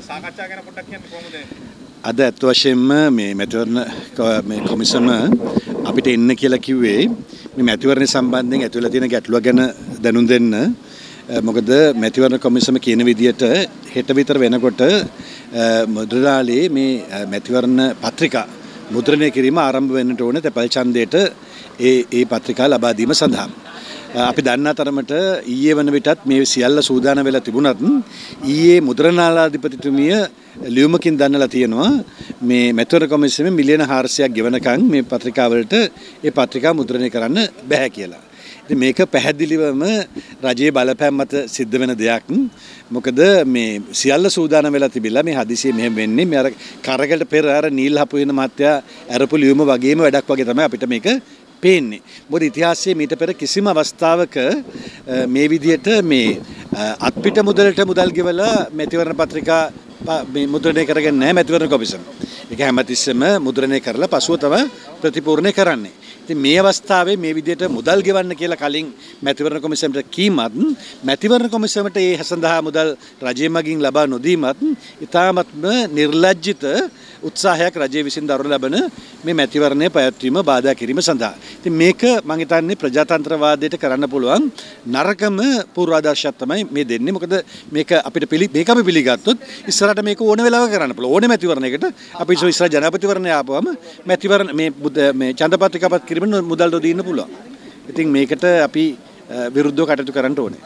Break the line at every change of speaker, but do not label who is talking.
සාකච්ඡා ගැන පොඩ්ඩක් කියන්න කොහොමද?
අද ඇත්ත වශයෙන්ම මේ මැතිවරණ ක- මේ කොමිසම අපිට එන්න කියලා කිව්වේ මේ මැතිවරණ සම්බන්ධයෙන් ඇතුළේ තියෙන ගැටලුව ගැන දැනුම් දෙන්න. අ, මොකද මැතිවරණ කොමිසම කියන විදිහට හෙට විතර වෙනකොට අ, මුද්‍රණාලයේ මේ අ, මැතිවරණ පත්‍රිකා මුද්‍රණය කිරීම ආරම්භ වෙන්නට ඕන තැපැල් ඡන්දයට ඒ ඒ පත්‍රිකා ලබා දීම සඳහා. අපි දන්නා තරමට ඊයේ වන විටත් මේ සියල්ල සූදානම් වෙලා තිබුණත් ඊයේ මුද්‍රණාලාධිපතිතුමිය ලියුමකින් දන්නලා තියෙනවා මේ මැතිවරණ කොමිසමේ මිලියන 400ක් ගෙවනකම් මේ පත්‍රිකාවලට ඒ පත්‍රිකා මුද්‍රණය කරන්න බෑ කියලා. ඉතින් මේක පැහැදිලිවම රජයේ බලපෑම් මත සිද්ධ වෙන දෙයක්. මොකද මේ සියල්ල සූදානම් වෙලා තිබිලා මේ හදිසියෙ මෙහෙම වෙන්නේ මේ අර කරකට පෙර අර නීල් හපු වෙන මහත්තයා අරපු ලියුම වගේම වැඩක් වගේ තමයි අපිට මේක පේන්නේ. මොකද ඉතිහාසයේ මීට පෙර කිසිම අවස්ථාවක අ, මේ විදියට මේ අ, අත්පිට මුදලට මුදල් ගෙවලා මැතිවරණ පත්‍රිකා ප- මේ මුද්‍රණය කරගෙන නැහැ මැතිවරණ කොමිසම. ඒක හැමතිස්සෙම මුද්‍රණය කරලා පසුව තමයි ප්‍රතිපූර්ණය කරන්නේ. ඉතින් මේ අවස්ථාවේ මේ විදියට මුදල් ගෙවන්න කියලා කලින් මැතිවරණ කොමිසමට කීමත් මැතිවරණ කොමිසමට ඒ සඳහා මුදල් රජය මගින් ලබා නොදීමත් ඉතාමත්ම නිර්ලජ්ජිත උත්සාහයක් රජය විසින් දරනු ලබන මේ මැතිවරණය පැවැත්වීම බාධා කිරීම සඳහා. ඉතින් මේක මම හිතන්නේ ප්‍රජාතන්ත්‍රවාදයට කරන්න පුළුවන් නරකම පූර්වාදර්ශයක් තමයි මේ දෙන්නේ. මොකද මේක අපිට පිළි මේක අපි පිළිගත්තොත් ඉස්සරහට මේක ඕන වෙලාවක කරන්න පුළුවන්. ඕනේ මැතිවරණයකට අපි ඉස්සර ජනාධිපතිවරණය ආපුවම මැතිවරණ මේ බුද- මේ ඡන්දපත්‍රිකාපත් කිරීමෙන් මුදල් දොදී ඉන්න පුළුවන්. ඉතින් මේකට අපි අ, විරුද්ධව කටයුතු කරන්න ඕනේ.